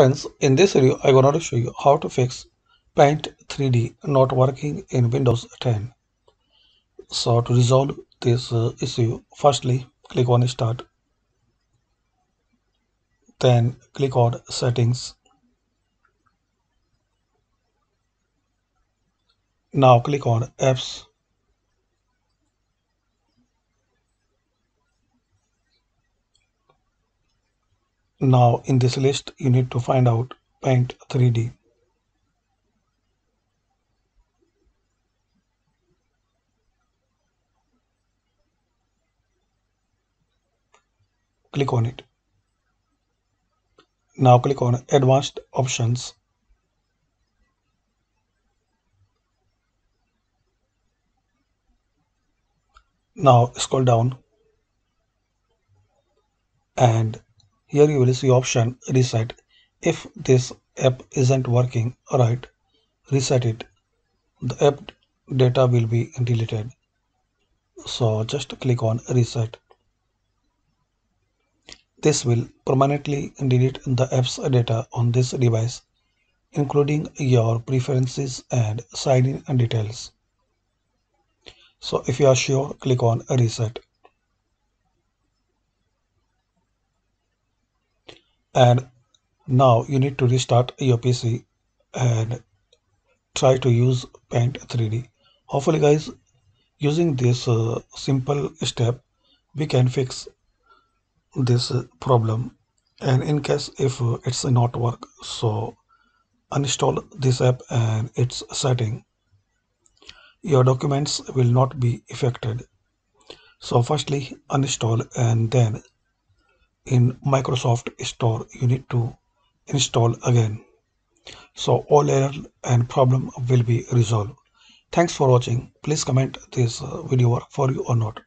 Friends, in this video, I'm going to show you how to fix Paint 3D not working in Windows 10. So to resolve this uh, issue, firstly click on Start, then click on Settings. Now click on Apps. Now in this list, you need to find out Paint 3D. Click on it. Now click on Advanced Options. Now scroll down and here you will see option reset. If this app isn't working right, reset it. The app data will be deleted. So just click on reset. This will permanently delete the app's data on this device, including your preferences and sign-in details. So if you are sure, click on reset. And now you need to restart your PC and try to use Paint 3D. Hopefully guys, using this uh, simple step, we can fix this problem. And in case if uh, it's not work, so uninstall this app and its setting your documents will not be affected. So firstly uninstall and then in Microsoft Store you need to install again. So all error and problem will be resolved. Thanks for watching. Please comment this uh, video work for you or not.